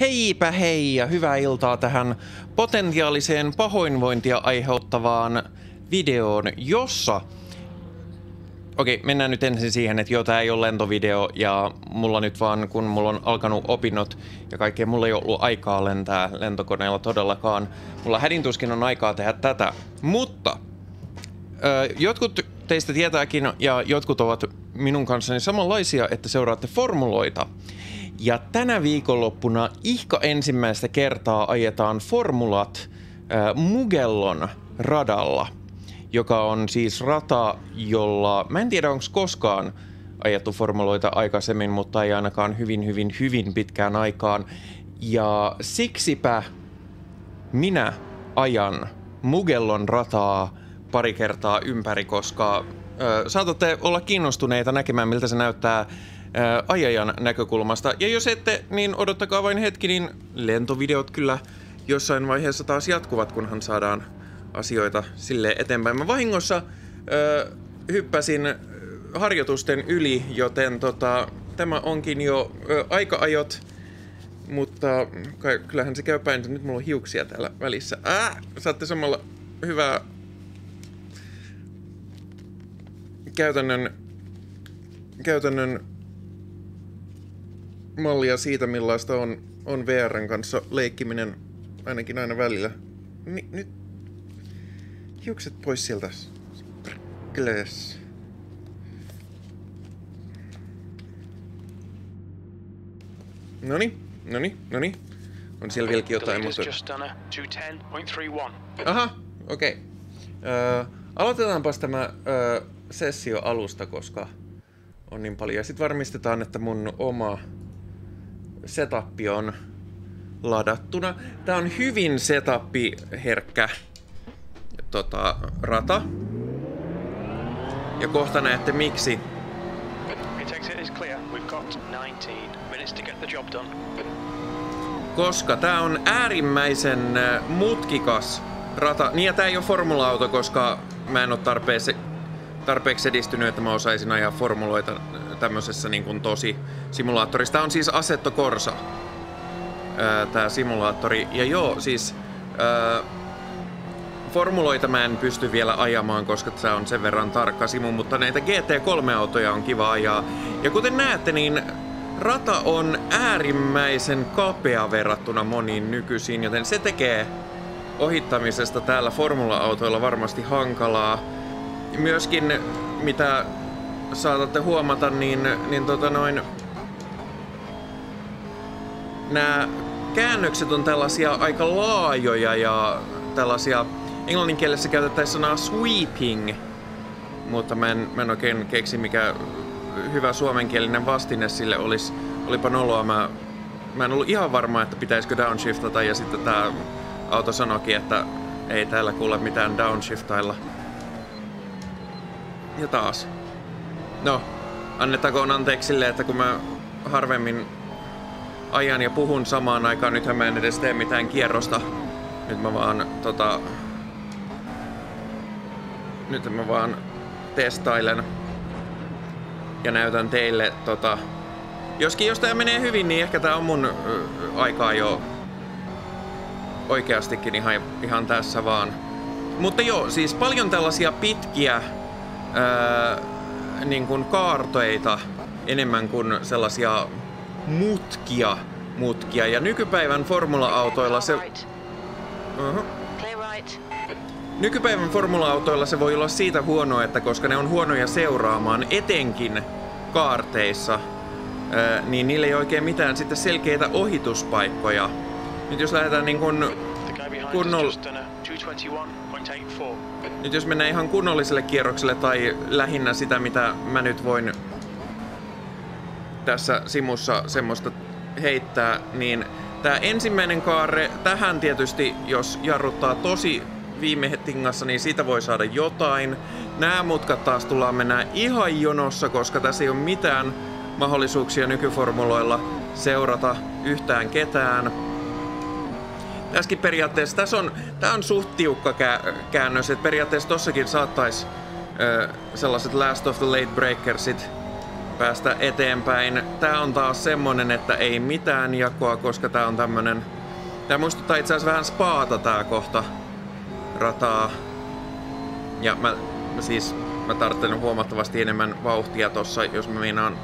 Heipä hei ja hyvää iltaa tähän potentiaaliseen pahoinvointia aiheuttavaan videoon, jossa... Okei, mennään nyt ensin siihen, että joo, tää ei ole lentovideo ja mulla nyt vaan, kun mulla on alkanut opinnot ja kaikkea, mulla ei ollut aikaa lentää lentokoneella todellakaan. Mulla hädintuskin on aikaa tehdä tätä, mutta ö, jotkut teistä tietääkin ja jotkut ovat minun kanssani samanlaisia, että seuraatte formuloita. Ja tänä viikonloppuna ihka ensimmäistä kertaa ajetaan formulat äh, Mugellon radalla, joka on siis rata, jolla, mä en tiedä onko koskaan ajettu formuloita aikaisemmin, mutta ei ainakaan hyvin, hyvin, hyvin pitkään aikaan. Ja siksipä minä ajan Mugellon rataa pari kertaa ympäri, koska ö, saatatte olla kiinnostuneita näkemään, miltä se näyttää ää, ajajan näkökulmasta. Ja jos ette, niin odottakaa vain hetki, niin lentovideot kyllä jossain vaiheessa taas jatkuvat, kunhan saadaan asioita sille eteenpäin. Mä vahingossa ää, hyppäsin harjoitusten yli, joten tota, tämä onkin jo ää, aika-ajot, mutta kai, kyllähän se käy päin, nyt mulla on hiuksia täällä välissä. Ää, saatte samalla hyvää käytännön käytännön mallia siitä, millaista on, on VRn kanssa leikkiminen ainakin aina välillä. Ni, nyt hiukset pois sieltä. Sprinkles. Noni, noni, noni. On siellä vieläkin jotain, mutta... Aha, okei. Okay. Öö, aloitetaanpas tämä öö, sessio alusta, koska on niin paljon. Ja sitten varmistetaan, että mun oma setup on ladattuna. Tää on hyvin setup-herkkä tota, rata. Ja kohta näette miksi. Koska tää on äärimmäisen mutkikas rata. Niin ja tää ei ole formula-auto, koska mä en ole tarpeeksi, tarpeeksi edistynyt, että mä osaisin ajaa formuloita tämmöisessä niin kuin tosi simulaattorissa. Tämä on siis Assetto Corsa, tämä simulaattori. Ja joo, siis ää, formuloita mä en pysty vielä ajamaan, koska se on sen verran tarkka simu, mutta näitä GT3-autoja on kiva ajaa. Ja kuten näette, niin rata on äärimmäisen kapea verrattuna moniin nykyisiin, joten se tekee ohittamisesta täällä formula-autoilla varmasti hankalaa. Myöskin mitä saatatte huomata, niin, niin tota noin, nämä käännökset on tällaisia aika laajoja ja tällaisia, englanninkielessä käytettäisiin sanaa sweeping, mutta mä en, mä en oikein keksi mikä hyvä suomenkielinen vastine sille olisi. Olipa noloa, mä, mä en ollut ihan varma, että pitäisikö downshiftata ja sitten tää auto sanoikin, että ei täällä kuule mitään downshiftailla. Ja taas. No, annettakoon anteeksi sille, että kun mä harvemmin ajan ja puhun samaan aikaan, nythän mä en edes tee mitään kierrosta. Nyt mä vaan tota... Nyt mä vaan testailen ja näytän teille tota... Joskin jos tää menee hyvin, niin ehkä tää on mun aikaa jo oikeastikin ihan, ihan tässä vaan. Mutta joo, siis paljon tällaisia pitkiä öö, niin kuin kaartoita enemmän kuin sellaisia mutkia, mutkia. Ja nykypäivän formula-autoilla se... Uh-huh. Nykypäivän formula-autoilla se voi olla siitä huonoa, että koska ne on huonoja seuraamaan, etenkin kaarteissa, niin niillä ei oikein mitään sitten selkeitä ohituspaikkoja. Nyt jos lähdetään niin kun kunnolla... Nyt jos mennään ihan kunnolliselle kierrokselle tai lähinnä sitä, mitä mä nyt voin tässä simussa semmoista heittää, niin tämä ensimmäinen kaare, tähän tietysti, jos jarruttaa tosi viime tingassa, niin siitä voi saada jotain. Nämä mutkat taas tullaan mennä ihan jonossa, koska tässä ei ole mitään mahdollisuuksia nykyformuloilla seurata yhtään ketään. Tässäkin periaatteessa, tässä on, tää on suht tiukka käännös, että periaatteessa tossakin saattaisi sellaiset Last of the Late Breakersit päästä eteenpäin. Tää on taas semmonen, että ei mitään jakoa, koska tää on tämmönen... Tää muistuttaa itse asiassa vähän spaata tää kohta rataa. Ja mä, mä siis mä tarvitsen huomattavasti enemmän vauhtia tossa, jos mä meinaan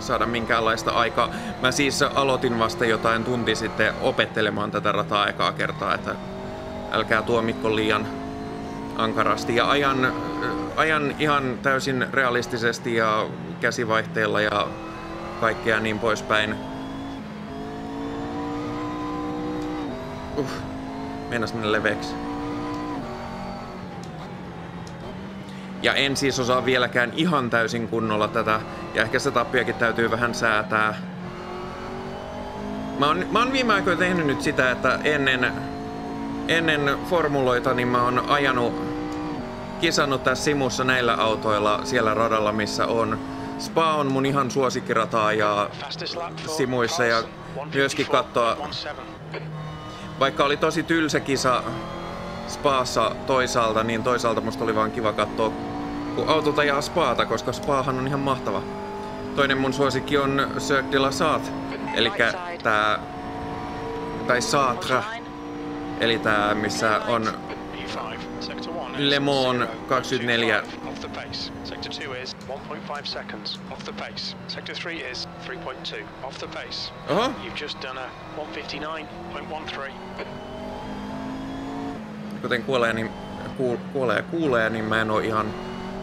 saada minkäänlaista aikaa. Mä siis aloitin vasta jotain tunti sitten opettelemaan tätä rataa ekaa kertaa, että älkää tuomikko liian ankarasti. Ja ajan, ajan ihan täysin realistisesti ja käsivaihteella ja kaikkea niin poispäin. Uh, meinas mennä leveäksi. Ja en siis osaa vieläkään ihan täysin kunnolla tätä. Ja ehkä se tappiakin täytyy vähän säätää. Mä oon, mä oon viime aikoina tehnyt nyt sitä, että ennen, ennen formuloita niin mä oon ajanut, kisannut tässä simussa näillä autoilla siellä radalla, missä on. Spa on mun ihan suosikkirataa ja simuissa ja myöskin katsoa, vaikka oli tosi tylsä kisa Spaassa toisaalta, niin toisaalta musta oli vaan kiva katsoa, kun autota ajaa Spaata, koska Spaahan on ihan mahtava. Toinen mun suosikki on Cirque de la Sat, eli tää, tai Saatra, eli tää, missä on Le Mans 24 Sector 2 is 1.5 seconds off the pace. Sector 3 is 3.2 off the pace. Oho. You've just done a 159.13 kuten kuolee, niin, kuul, kuolee kuulee, niin mä en oo ihan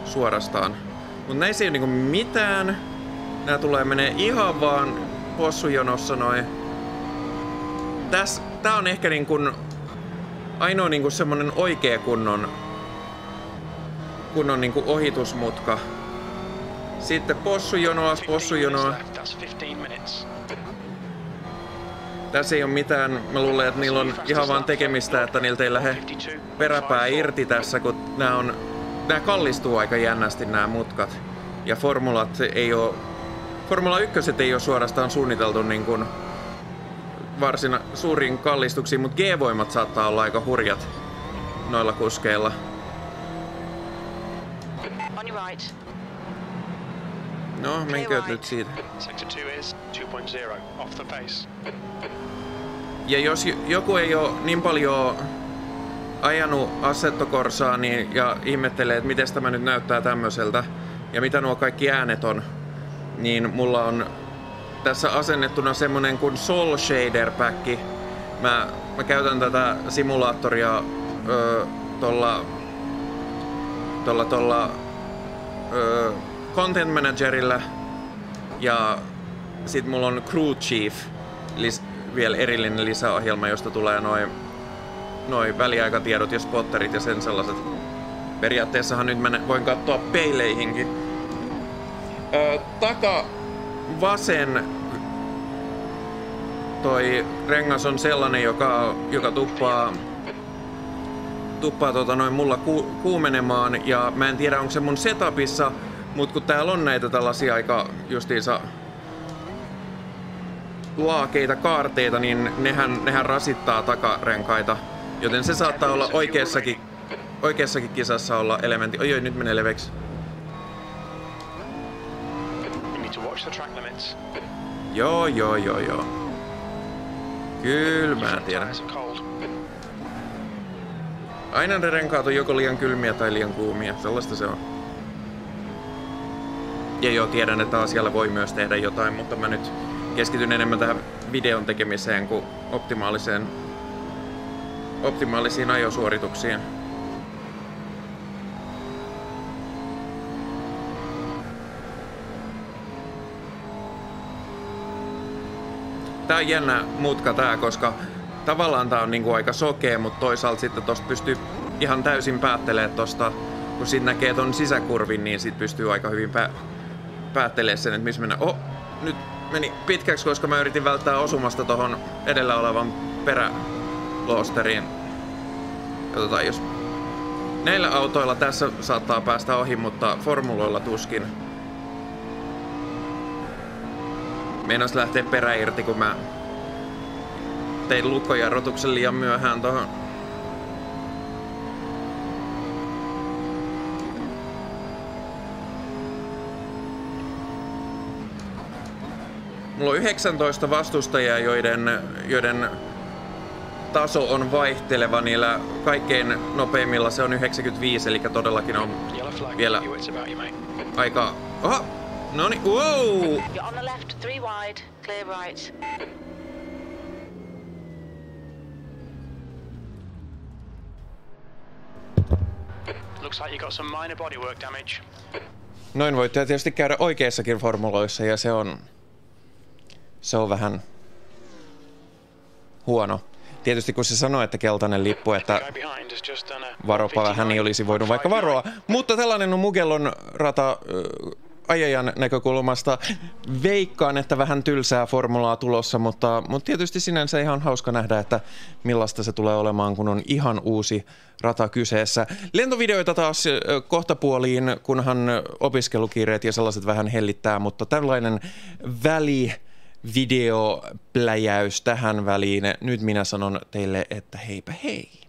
suorastaan. Mutta näissä ei ole niinku mitään. Nää tulee menee ihan vaan possujonossa noin. Tää on ehkä niinku ainoa niinku semmonen oikea kunnon kunnon niinku ohitusmutka. Sitten possujonoa, possujonoa. Tässä ei ole mitään, mä luulen, että niillä on ihan vaan tekemistä, että niiltä ei lähde peräpää irti tässä, kun nämä on, nämä kallistuu aika jännästi nämä mutkat. Ja formulat ei ole, Formula 1 ei ole suorastaan suunniteltu niin kuin varsina suuriin kallistuksiin, mutta G-voimat saattaa olla aika hurjat noilla kuskeilla. On your right. No, menkö nyt siitä? Sector 2 is 2.0 off the pace. Ja jos joku ei ole niin paljon ajanut Assetto Corsaa niin, ja ihmettelee, että miten tämä nyt näyttää tämmöiseltä ja mitä nuo kaikki äänet on, niin mulla on tässä asennettuna semmonen kuin Soul Shader Pack. Mä, mä käytän tätä simulaattoria ö, tolla, tolla, tolla ö, Content Managerilla ja sit mulla on Crew Chief, lis, vielä erillinen lisäohjelma, josta tulee noin noi väliaikatiedot ja spotterit ja sen sellaiset. Periaatteessahan nyt mä voin katsoa peileihinkin. Öö, taka vasen toi rengas on sellainen, joka, joka tuppaa tuppaa tota noin mulla ku, kuumenemaan ja mä en tiedä onko se mun setupissa Mut kun täällä on näitä tällaisia aika justiinsa laakeita kaarteita, niin nehän, nehän rasittaa takarenkaita. Joten se saattaa olla oikeassakin, oikeassakin kisassa olla elementti. Oi, oi nyt menee leveksi. Joo, joo, joo, joo. Kyllä mä tiedän. Aina ne renkaat on joko liian kylmiä tai liian kuumia. Sellaista se on. Ja joo, tiedän, että asialla voi myös tehdä jotain, mutta mä nyt keskityn enemmän tähän videon tekemiseen kuin optimaaliseen, optimaalisiin ajosuorituksiin. Tää on jännä mutka tää, koska tavallaan tää on niinku aika sokea, mutta toisaalta sitten tosta pystyy ihan täysin päättelemään tosta, kun siinä näkee ton sisäkurvin, niin sit pystyy aika hyvin pää päättelee sen, että missä mennään. Oh, nyt meni pitkäksi, koska mä yritin välttää osumasta tohon edellä olevan peräloosteriin. Katsotaan, jos näillä autoilla tässä saattaa päästä ohi, mutta formuloilla tuskin. Meinas lähtee perä irti, kun mä tein lukkojarrutuksen liian myöhään tohon Mulla on 19 vastustajaa, joiden, joiden taso on vaihteleva. Niillä kaikkein nopeimmilla se on 95, eli todellakin on vielä aika... Oha! No niin, wow! You're on the left, three wide, clear right. Looks like you got some minor bodywork damage. Noin voi tietysti käydä oikeissakin formuloissa ja se on... Se on vähän huono. Tietysti kun se sanoi, että keltainen lippu, että varopa vähän, niin olisi voinut vaikka varoa. Mutta tällainen on Mugellon rata ajajan näkökulmasta. Veikkaan, että vähän tylsää formulaa tulossa, mutta, mutta tietysti sinänsä ihan hauska nähdä, että millaista se tulee olemaan, kun on ihan uusi rata kyseessä. Lentovideoita taas kohtapuoliin, kunhan opiskelukiireet ja sellaiset vähän hellittää, mutta tällainen väli videopläjäys tähän väliin. Nyt minä sanon teille, että heipä hei.